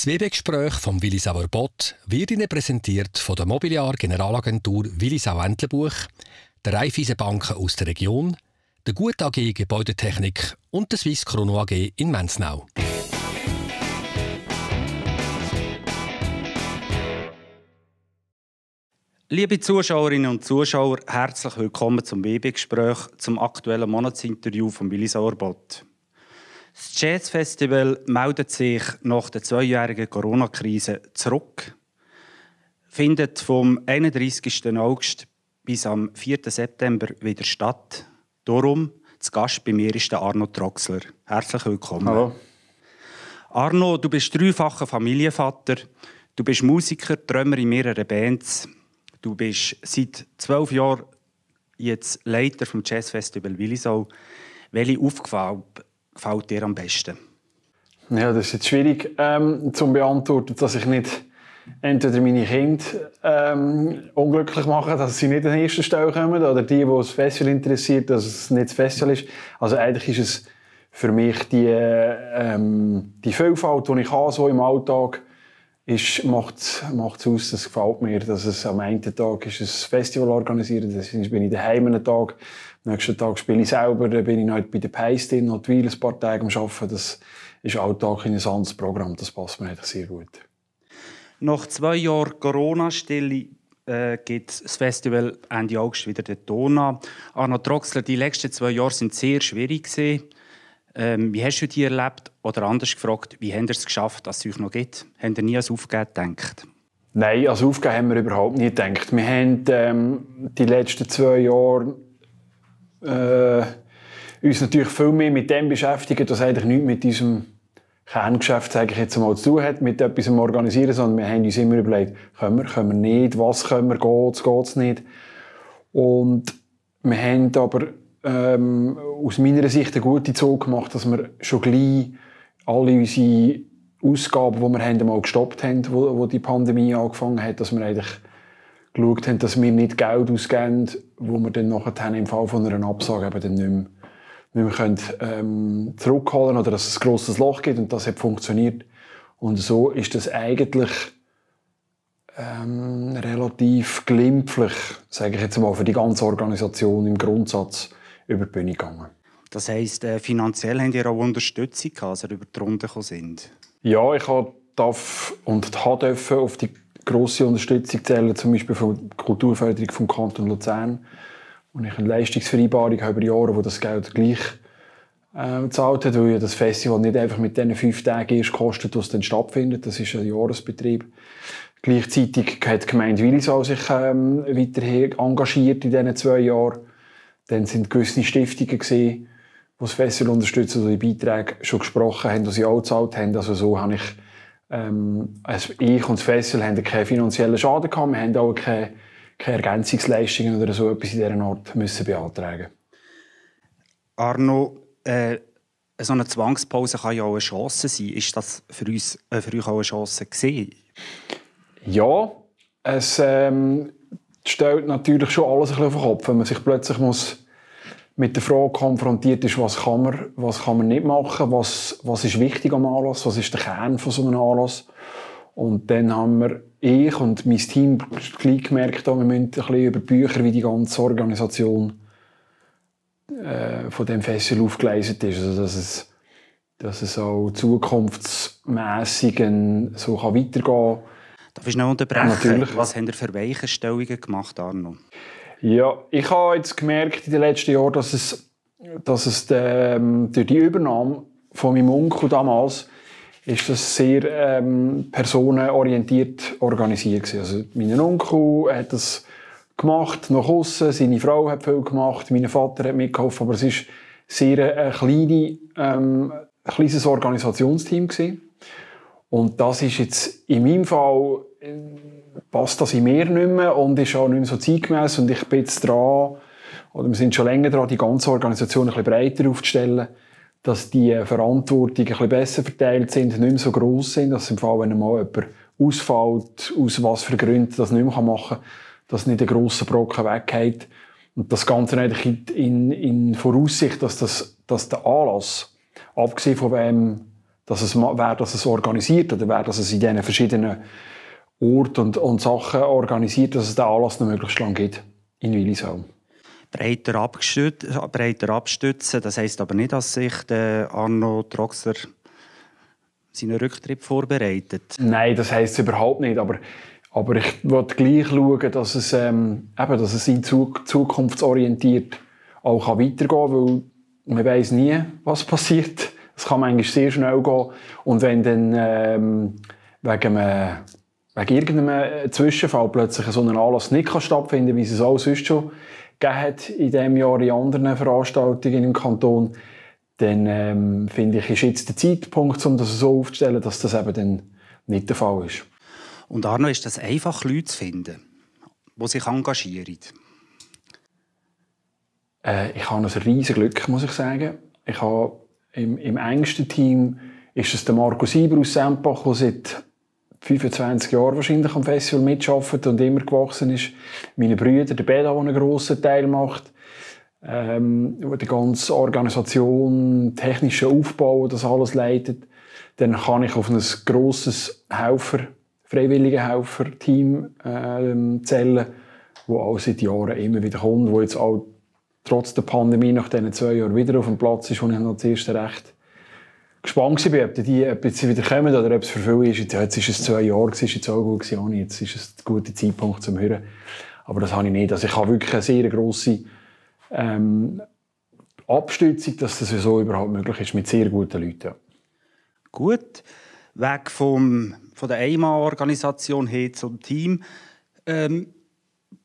Das WB-Gespräch vom Willisauer Bot wird Ihnen präsentiert von der Mobiliar Generalagentur Willisau Entlebuch, der Raiffeisenbanken aus der Region, der Gut AG Gebäudetechnik und der Swiss Chrono AG in Menznau. Liebe Zuschauerinnen und Zuschauer, herzlich willkommen zum WB-Gespräch zum aktuellen Monatsinterview vom Willisauer Bot. Das Jazzfestival meldet sich nach der zweijährigen Corona-Krise zurück, findet vom 31. August bis am 4. September wieder statt. Darum, zu Gast bei mir ist der Arno Troxler. Herzlich willkommen. Hallo. Arno, du bist dreifacher Familienvater, du bist Musiker, Drummer in mehreren Bands, du bist seit zwölf Jahren jetzt Leiter vom Jazzfestival Willisau. Welche Aufgabe gefällt dir am besten? Ja, das ist jetzt schwierig ähm, zu beantworten, dass ich nicht entweder meine Kinder ähm, unglücklich mache, dass sie nicht an den ersten Stelle kommen, oder die, die das Festival interessiert, dass es nicht das Festival ist. Also eigentlich ist es für mich die, ähm, die Vielfalt, die ich habe, so im Alltag, ist, macht es aus, das gefällt mir, dass es am einen Tag ist ein Festival organisiert, dann bin ich daheim einen Tag, nächsten Tag spiele ich selber, dann bin ich halt bei der Pace drin, noch ein paar Tage am Arbeiten, das ist Alltag in ein anderes Programm, das passt mir eigentlich sehr gut. Nach zwei Jahren Corona-Stille äh, geht das Festival Ende August wieder den Ton an. Arno Troxler, die letzten zwei Jahre sind sehr schwierig gewesen. Ähm, wie hast du die erlebt? Oder anders gefragt, wie habt ihr es geschafft, dass es euch noch gibt? Habt ihr nie ans Aufgeben gedacht? Nein, als Aufgeben haben wir überhaupt nie gedacht. Wir haben ähm, die letzten zwei Jahre äh, uns natürlich viel mehr mit dem beschäftigt, was eigentlich nichts mit unserem Kerngeschäft, sage ich jetzt mal, zu tun hat, mit etwas organisieren, sondern wir haben uns immer überlegt, können wir, können wir nicht, was können wir, geht's, geht's nicht. Und wir haben aber ähm, aus meiner Sicht eine gute Zug gemacht, dass wir schon gleich alle unsere Ausgaben, die wir haben, mal gestoppt haben, wo, wo die Pandemie angefangen hat, dass wir eigentlich geschaut haben, dass wir nicht Geld ausgeben, wo wir dann nachher im Fall von einer Absage eben dann nicht mehr, nicht mehr können, ähm, zurückholen oder dass es ein grosses Loch gibt und das hat funktioniert. Und so ist das eigentlich ähm, relativ glimpflich, sage ich jetzt mal, für die ganze Organisation im Grundsatz über die Bühne gegangen. Das heisst, äh, finanziell haben ihr auch Unterstützung gehabt, als ihr über die Runde gekommen sind? Ja, ich darf und durfte auf die grosse Unterstützung zählen, zum Beispiel von der Kulturförderung vom Kanton Luzern. Und ich eine Leistungsvereinbarung habe über Jahre, wo das Geld gleich äh, gezahlt hat, weil ja das Festival nicht einfach mit diesen fünf Tagen erst kostet, was dann stattfindet. Das ist ein Jahresbetrieb. Gleichzeitig hat die Gemeinde Willisau sich ähm, weiterhin engagiert in diesen zwei Jahren. Dann sind gewisse Stiftungen gesehen, die das Festival unterstützen, die Beiträge schon gesprochen haben, die sie auch gezahlt haben. Also so habe ich, ähm, also ich und das Festival haben keinen finanziellen Schaden gehabt. Wir haben auch keine, keine Ergänzungsleistungen oder so etwas in dieser Art müssen beantragen. Arno, äh, so eine Zwangspause kann ja auch eine Chance sein. Ist das für, uns, äh, für euch auch eine Chance gewesen? Ja, es ähm, stellt natürlich schon alles ein bisschen auf den Kopf, wenn man sich plötzlich muss mit der Frage konfrontiert ist, was kann man, was kann man nicht machen, was, was ist wichtig am Anlass, was ist der Kern von so einem Anlass. Und dann haben wir, ich und mein Team gleich gemerkt, wir müssen ein bisschen über Bücher, wie die ganze Organisation äh, von dem Festival aufgeleistet ist. Also, dass es, dass es auch zukunftsmässig so kann weitergehen kann. Darf ich noch unterbrechen? Natürlich. Was haben ihr für Weichenstellungen gemacht, Arno? Ja, ich habe jetzt gemerkt in den letzten Jahren, dass es, dass es ähm, durch die Übernahme von meinem Onkel damals ist das sehr ähm, personenorientiert organisiert gewesen. Also mein Onkel hat das gemacht nach außen, seine Frau hat viel gemacht, mein Vater hat mitgeholfen, aber es ist sehr ein, kleine, ähm, ein kleines Organisationsteam gewesen. Und das ist jetzt in meinem Fall passt das in mir nicht mehr und ist auch nicht mehr so zeitgemäß und ich bin jetzt dran, oder wir sind schon länger dran, die ganze Organisation ein bisschen breiter aufzustellen, dass die Verantwortung ein bisschen besser verteilt sind, nicht mehr so gross sind, dass im Fall, wenn mal jemand ausfällt, aus was für Gründen das nicht mehr machen kann, dass nicht ein grosser Brocken weggeht. Und das Ganze eigentlich in, in Voraussicht, dass, das, dass der Anlass, abgesehen von wem dass es, wer das es organisiert oder wer das es in diesen verschiedenen Orten und, und Sachen organisiert, dass es den Anlass noch möglichst lang gibt in Willisau. Breiter, abstützen, breiter abstützen, das heisst aber nicht, dass sich der Arno Troxler seinen Rücktritt vorbereitet. Nein, das heisst es überhaupt nicht, aber, aber ich wollte gleich schauen, dass es, ähm, eben, dass es in zukunftsorientiert auch weitergehen kann, weil man weiß nie, was passiert. Es kann manchmal sehr schnell gehen. Und wenn dann ähm, wegen, einem, wegen irgendeinem Zwischenfall plötzlich so ein Anlass nicht kann stattfinden wie es auch sonst schon gegeben hat in diesem Jahr in anderen Veranstaltungen im Kanton, dann ähm, finde ich, ist jetzt der Zeitpunkt, um das so aufzustellen, dass das eben dann nicht der Fall ist. Und Arno, ist das einfach, Leute zu finden, die sich engagieren? Äh, ich habe ein riesiges Glück, muss ich sagen. Ich habe im, im engsten Team ist es der Marco Sieber aus Sempach, der seit 25 Jahren wahrscheinlich am Festival mitarbeitet und immer gewachsen ist. Meine Brüder, der Beda, der einen grossen Teil macht. Ähm, die ganze Organisation, technische Aufbau, das alles leitet. Dann kann ich auf ein grosses Helfer, freiwillige Helfer-Team ähm, zählen, wo auch seit Jahren immer wieder kommt, wo jetzt auch trotz der Pandemie nach diesen zwei Jahren wieder auf dem Platz ist, wo ich noch das erste recht gespannt war, ob die ob sie wieder kommen oder ob es für viele ist. Jetzt, ist es zwei Jahre, es ist jetzt auch gut gewesen, jetzt ist es ein guter Zeitpunkt zum Hören. Aber das habe ich nicht. Also ich habe wirklich eine sehr grosse ähm, Abstützung, dass das so überhaupt möglich ist, mit sehr guten Leuten. Gut. Weg vom, von der EIMA-Organisation hin zum Team. Ähm,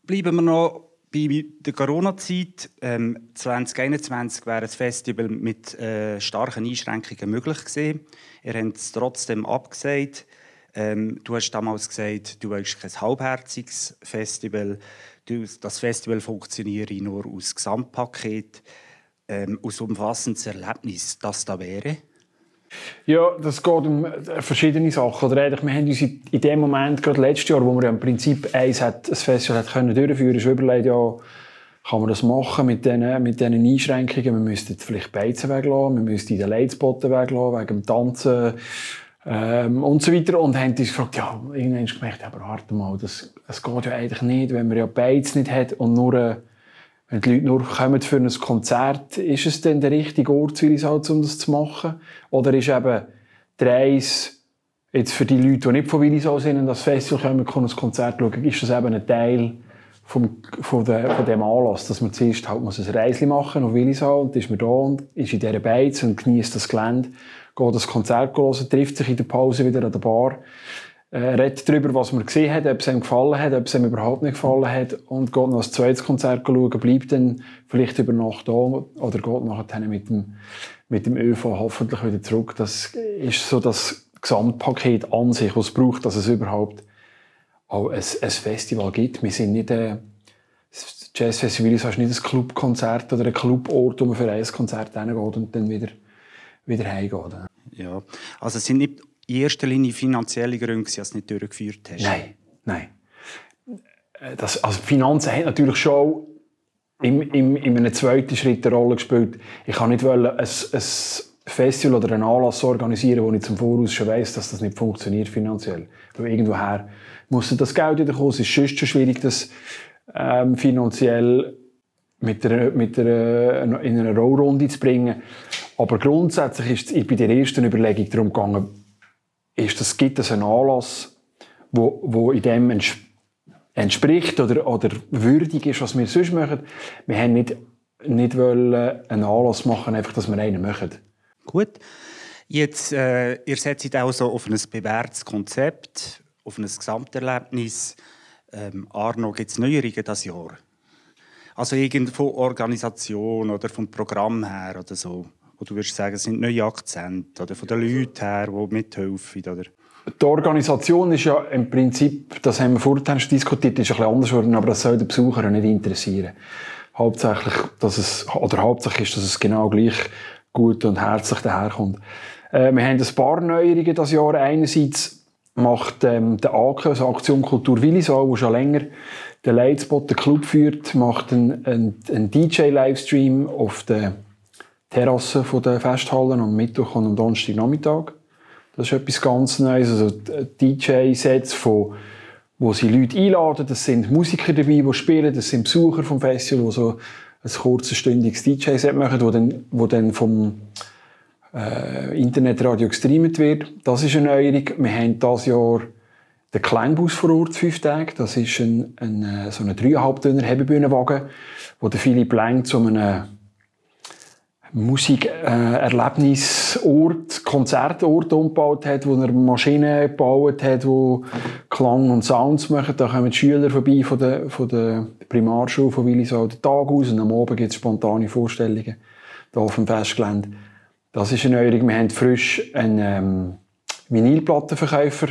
bleiben wir noch bei der Corona-Zeit ähm, 2021 wäre das Festival mit äh, starken Einschränkungen möglich gewesen. Ihr habt es trotzdem abgesagt. Ähm, du hast damals gesagt, du willst kein halbherziges Festival. Du, das Festival funktioniere nur aus Gesamtpaket, ähm, aus umfassendes Erlebnis, das da wäre. Ja, das geht um äh, verschiedene Sachen. Oder wir haben uns in dem Moment, gerade letztes Jahr, wo wir im Prinzip eins hat, ein Festival hat können durchführen konnten, überlegt, ja, kann man das machen mit diesen, mit diesen Einschränkungen? Wir müssten vielleicht Beizen weglassen, wir müssten den Leitspotten weglassen, wegen dem Tanzen ähm, und so weiter. Und haben uns gefragt, ja, irgendwann gemerkt, aber warte mal, das, das geht ja eigentlich nicht, wenn man ja Beiz nicht hat und nur äh, wenn die Leute nur kommen für ein Konzert, ist es denn der richtige Ort, Willisau, um das zu machen? Oder ist eben der Reis jetzt für die Leute, die nicht von Willisau sind und das Festival kommen, können ein Konzert schauen, ist das eben ein Teil vom, von, der, von dem Anlass, dass man zuerst halt muss ein Reisli machen auf Willisau und ist man da und ist in dieser Beiz und genießt das Gelände, geht das Konzert hören, trifft sich in der Pause wieder an der Bar äh, redet darüber, was man gesehen hat, ob es ihm gefallen hat, ob es ihm überhaupt nicht gefallen hat und geht noch ein zweites Konzert schauen, bleibt dann vielleicht über Nacht da oder geht nachher mit dem, mit dem ÖV hoffentlich wieder zurück. Das ist so das Gesamtpaket an sich, was es braucht, dass es überhaupt auch ein, ein Festival gibt. Wir sind nicht äh, das Jazzfestival ist nicht ein Clubkonzert oder ein Clubort, wo man für ein Konzert hingeht und dann wieder, wieder heimgeht. Ja, also es sind nicht in erster Linie finanzielle Gründe, dass du es nicht durchgeführt hast? Nein, nein. Äh, das, also Finanzen haben natürlich schon im, im, in einem zweiten Schritt eine Rolle gespielt. Ich kann nicht wollen, ein, ein Festival oder einen Anlass organisieren, wo ich zum Voraus schon weiss, dass das nicht funktioniert finanziell. Weil irgendwoher muss das Geld wieder kommen. Es ist sonst schon schwierig, das ähm, finanziell mit der, mit der, in eine Rollrunde zu bringen. Aber grundsätzlich ist es bei der ersten Überlegung darum gegangen, ist, es gibt es einen Anlass, wo, wo in dem entspricht oder, oder würdig ist, was wir sonst machen. Wir haben nicht, nicht wollen einen Anlass machen, einfach, dass wir einen machen. Gut. Jetzt, äh, ihr setzt also auf ein bewährtes Konzept, auf ein Gesamterlebnis. Ähm, Arno, gibt es Neuerungen dieses Jahr? Also irgend von Organisation oder vom Programm her oder so? Wo du würdest sagen, sind neue Akzente oder von den Leuten her, die mithelfen? Oder? Die Organisation ist ja im Prinzip, das haben wir vorhin diskutiert, ist ein bisschen anders geworden, aber das soll den Besucher nicht interessieren. Hauptsächlich, dass es, oder hauptsächlich ist, dass es genau gleich gut und herzlich daherkommt. Äh, wir haben ein paar Neuerungen dieses Jahr. Einerseits macht ähm, der AKE, also Aktion Kultur Willisau, der schon länger den Leitspot, den Club führt, macht einen, einen, einen DJ-Livestream auf der Terrasse der Festhallen am Mittwoch und am Donnerstagnachmittag. Das ist etwas ganz Neues. Also DJ-Sets, wo sie Leute einladen. Das sind Musiker dabei, die spielen. Das sind Besucher vom Festival, die so ein kurzes, stündiges DJ-Set machen, wo dann, dann vom äh, Internetradio gestreamt wird. Das ist eine Neuerung. Wir haben dieses Jahr den Kleinbus vor Ort, fünf Tage. Das ist ein, ein, äh, so ein dreieinhalb Tonner Hebebühnenwagen, wo der Philipp Lang zu einem Musikerlebnisort, äh, Konzertort umgebaut hat, wo er Maschinen gebaut hat, wo Klang und Sounds machen. Da kommen die Schüler vorbei von der, von der Primarschule von Willisau den Tag aus und am Abend gibt es spontane Vorstellungen hier auf dem Festgelände. Das ist eine Neuerung. Wir haben frisch einen ähm, Vinylplattenverkäufer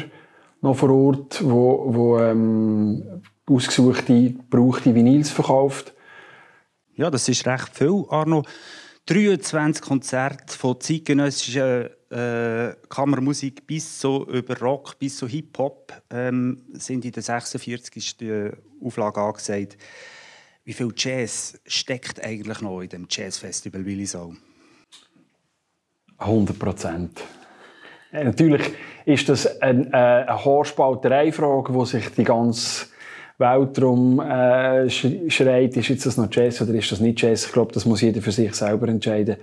noch vor Ort, wo, wo ähm, ausgesuchte, gebrauchte Vinyls verkauft. Ja, das ist recht viel, Arno. 23 Konzerte von zeitgenössischer äh, Kammermusik bis so über Rock, bis so Hip-Hop ähm, sind in der 46. Auflage angesagt. Wie viel Jazz steckt eigentlich noch in dem Jazzfestival Willisau? 100 Prozent. Äh, natürlich ist das eine, äh, eine Haarspalterei-Frage, wo sich die ganze Welt darum äh, schreit, ist jetzt das noch Jazz oder ist das nicht Jazz? Ich glaube, das muss jeder für sich selber entscheiden.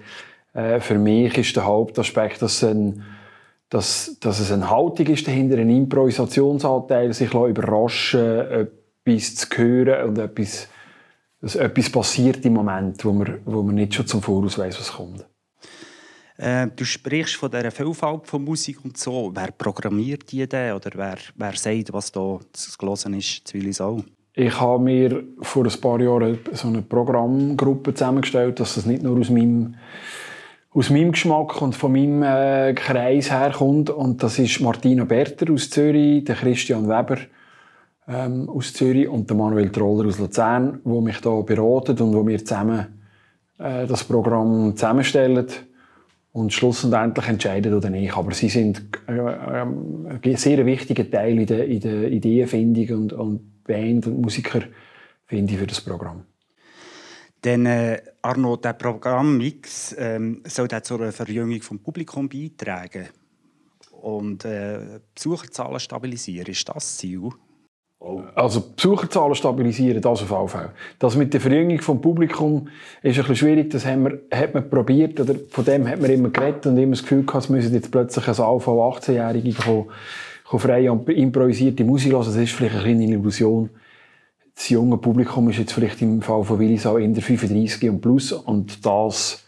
Äh, für mich ist der Hauptaspekt, dass, ein, dass, dass es eine Haltung ist dahinter, ein Improvisationsanteil, sich überraschen, etwas zu hören und etwas, dass etwas passiert im Moment, wo man, wo man nicht schon zum Voraus weiß, was kommt. Äh, du sprichst von dieser Vielfalt von Musik und so. Wer programmiert die denn? Oder wer, wer sagt, was da zu hören ist, zu Willisau? Ich habe mir vor ein paar Jahren so eine Programmgruppe zusammengestellt, dass das nicht nur aus meinem, aus meinem Geschmack und von meinem äh, Kreis herkommt. Und das ist Martina Berter aus Zürich, der Christian Weber ähm, aus Zürich und der Manuel Troller aus Luzern, wo mich da beraten und wo wir zusammen äh, das Programm zusammenstellen und schlussendlich entscheiden oder nicht. Aber sie sind äh, äh, ein sehr wichtiger Teil in der, in der Ideenfindung und, und Band und Musiker finde ich für das Programm. Denn äh, Arno, der Programmmix ähm, soll zu einer Verjüngung vom Publikum beitragen und äh, Besucherzahlen stabilisieren. Ist das das Ziel? Also Besucherzahlen stabilisieren, das auf jeden Fall. Das mit der Verjüngung vom Publikum ist ein bisschen schwierig. Das haben wir, hat man probiert, oder von dem hat man immer geredet und immer das Gefühl gehabt, es müssen jetzt plötzlich ein Saal von 18-Jährigen kommen, frei und improvisierte Musik hören. Das ist vielleicht eine kleine Illusion. Das junge Publikum ist jetzt vielleicht im Fall von Willisau in der 35 und plus und das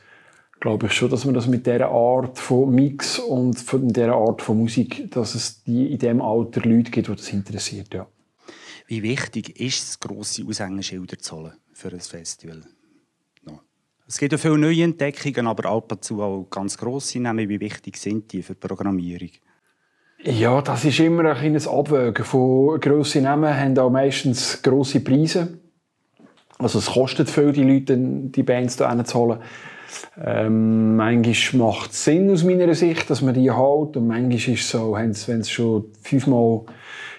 glaube ich schon, dass man das mit dieser Art von Mix und von dieser Art von Musik, dass es die in dem Alter Leute gibt, die das interessiert, ja. Wie wichtig ist es, grosse Aushängeschilder zu holen für ein Festival? No. Es gibt ja viele neue Entdeckungen, aber ab und zu auch ganz grosse Namen. Wie wichtig sind die für die Programmierung? Ja, das ist immer ein kleines Abwägen. Von grosse Namen haben auch meistens grosse Preise. Also es kostet viel, die Leute, die Bands hier zu holen. Ähm, manchmal macht es Sinn aus meiner Sicht, dass man die hält. Und manchmal ist es so, wenn es schon fünfmal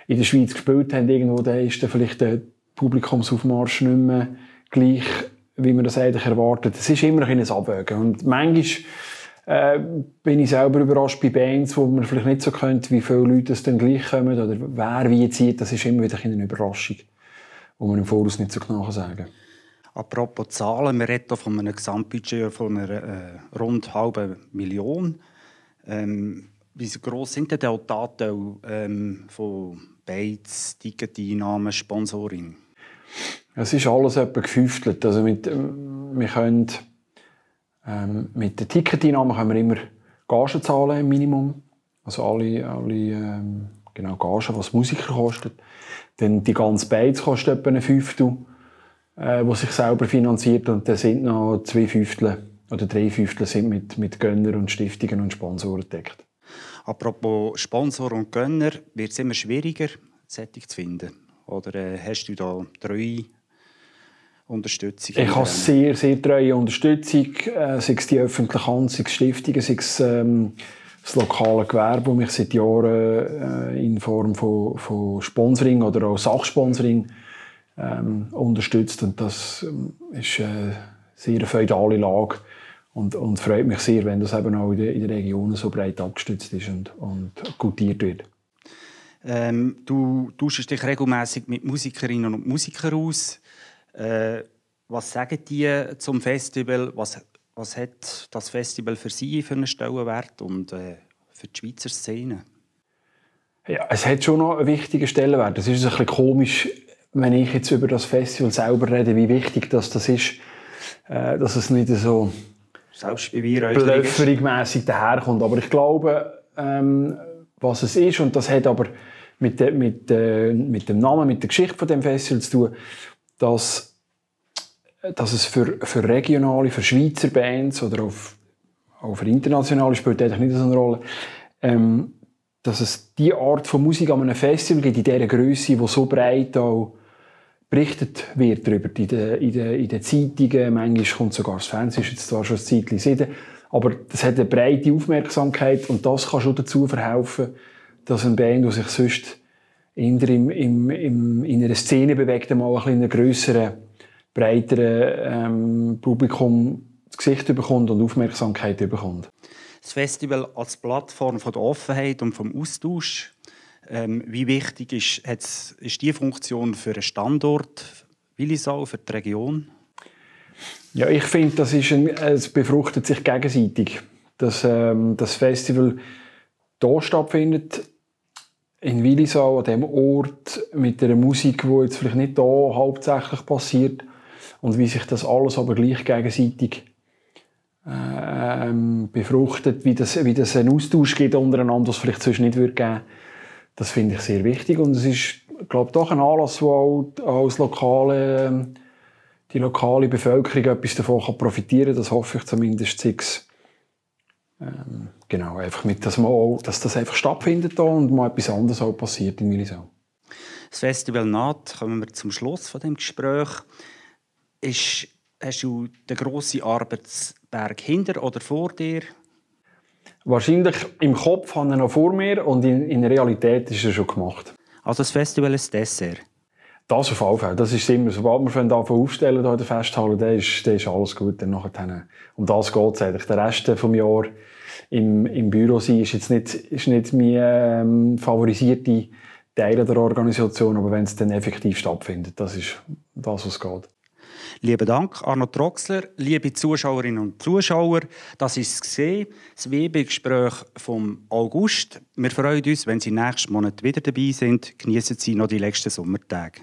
in der Schweiz gespielt haben, irgendwo, dann ist dann vielleicht der Publikumsaufmarsch nicht mehr gleich, wie man das eigentlich erwartet. Es ist immer ein Abwägen. Und manchmal äh, bin ich selber überrascht bei Bands, wo man vielleicht nicht so könnte, wie viele Leute es dann gleich kommen oder wer wie zieht. Das ist immer wieder eine Überraschung, wo man im Voraus nicht so genau sagen kann. Apropos Zahlen, wir reden von einem Gesamtbudget von einer äh, rund halben Million. Ähm, wie gross sind denn die Daten ähm, von Bates, Ticketeinnahmen, Sponsoring? Es ist alles etwa gefünftelt. Also mit, ähm, wir können, ähm, mit den Ticketeinnahmen können wir immer Gagen zahlen im Minimum. Also alle, alle ähm, genau Gagen, was Musiker kostet. Dann die ganze Bates kostet etwa ein Fünftel, äh, was sich selber finanziert. Und dann sind noch zwei Fünftel oder drei Fünftel sind mit, mit Gönner und Stiftungen und Sponsoren gedeckt. Apropos Sponsor und Gönner, wird es immer schwieriger, solche zu finden? Oder äh, hast du da treue Unterstützung? Ich habe sehr, sehr treue Unterstützung, äh, sei es die öffentliche Hand, sei es Stiftungen, sei es ähm, das lokale Gewerbe, das mich seit Jahren äh, in Form von, von Sponsoring oder auch Sachsponsoring ähm, unterstützt. Und das ähm, ist eine sehr feudale Lage. Und, und freut mich sehr, wenn das eben auch in den, in den Regionen so breit abgestützt ist und, und gutiert wird. Ähm, du tauschst dich regelmäßig mit Musikerinnen und Musikern aus. Äh, was sagen die zum Festival? Was, was hat das Festival für sie für einen Stellenwert und äh, für die Schweizer Szene? Ja, es hat schon noch einen wichtigen Stellenwert. Es ist ein bisschen komisch, wenn ich jetzt über das Festival selber rede, wie wichtig das, das ist, äh, dass es nicht so blöfferigmässig daherkommt. Aber ich glaube, ähm, was es ist, und das hat aber mit, de, mit, äh, mit dem Namen, mit der Geschichte von dem Festival zu tun, dass, dass es für, für regionale, für Schweizer Bands oder auf, auch für internationale spielt eigentlich nicht so eine Rolle, ähm, dass es die Art von Musik an einem Festival gibt, in dieser Größe, die so breit auch berichtet wird darüber in den, in den, in den Zeitungen. Manchmal kommt sogar das Fernsehen, ist jetzt zwar schon ein Zeitchen aber das hat eine breite Aufmerksamkeit und das kann schon dazu verhelfen, dass ein Band, die sich sonst in, im, im, im, in einer Szene bewegt, mal ein bisschen grösseren, breiteren ähm, Publikum das Gesicht bekommt und Aufmerksamkeit bekommt. Das Festival als Plattform von der Offenheit und vom Austausch. Ähm, wie wichtig ist, ist die Funktion für einen Standort Willisau, für die Region? Ja, ich finde, das ist ein, es befruchtet sich gegenseitig. Dass ähm, das Festival hier stattfindet, in Willisau, an dem Ort, mit der Musik, die jetzt vielleicht nicht hier hauptsächlich passiert und wie sich das alles aber gleich gegenseitig ähm, befruchtet, wie das, wie das einen Austausch gibt untereinander, das vielleicht sonst nicht würde geben. Das finde ich sehr wichtig und es ist, glaube doch ein Anlass, wo auch als lokale, ähm, die lokale Bevölkerung etwas davon kann profitieren kann. Das hoffe ich zumindest. Sechs. Ähm, genau, einfach mit, dass, man dass das einfach stattfindet und mal etwas anderes auch passiert in Willisau. Das Festival naht, kommen wir zum Schluss von dem Gespräch. Ist, hast du den grossen Arbeitsberg hinter oder vor dir? Wahrscheinlich im Kopf habe ich noch vor mir und in, in der Realität ist er schon gemacht. Also das Festival ist Dessert? Das auf jeden Fall. Das ist immer, sobald wir davon aufstellen hier in der Festhalle, dann ist, dann ist alles gut. Dann nachher, um das geht es eigentlich. Der Rest des Jahres im, im Büro sein ist jetzt nicht, ist nicht mein ähm, favorisierte Teil der Organisation, aber wenn es dann effektiv stattfindet, das ist das, was geht. Lieben Dank, Arno Troxler, liebe Zuschauerinnen und Zuschauer. Das ist das WB-Gespräch vom August. Wir freuen uns, wenn Sie nächsten Monat wieder dabei sind. Genießen Sie noch die letzten Sommertage.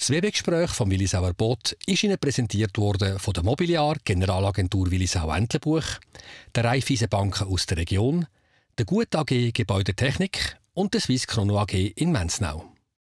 Das WB-Gespräch von Willisauer Bot ist Ihnen präsentiert worden von der Mobiliar Generalagentur Willisau-Entlebuch, der Raiffeisenbanken aus der Region, der Gut AG Gebäudetechnik und der Swiss Chrono AG in Menznau.